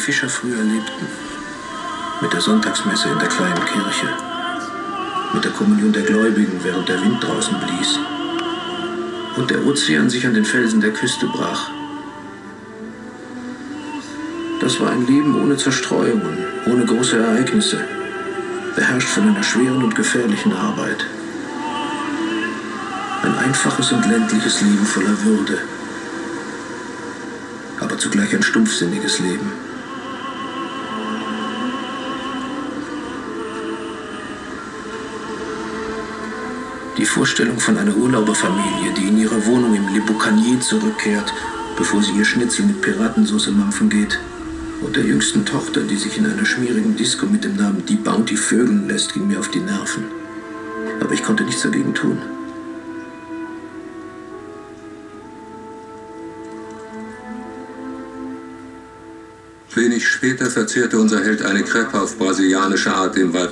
Fischer früher lebten. Mit der Sonntagsmesse in der kleinen Kirche. Mit der Kommunion der Gläubigen, während der Wind draußen blies. Und der Ozean sich an den Felsen der Küste brach. Das war ein Leben ohne Zerstreuungen, ohne große Ereignisse, beherrscht von einer schweren und gefährlichen Arbeit. Ein einfaches und ländliches Leben voller Würde, aber zugleich ein stumpfsinniges Leben. Die Vorstellung von einer Urlauberfamilie, die in ihre Wohnung im Le Boucanier zurückkehrt, bevor sie ihr Schnitzel mit Piratensauce mampfen geht, und der jüngsten Tochter, die sich in einer schmierigen Disco mit dem Namen Die Bounty vögeln lässt, ging mir auf die Nerven. Aber ich konnte nichts dagegen tun. Wenig später verzehrte unser Held eine Crepe auf brasilianische Art im Valparaiso.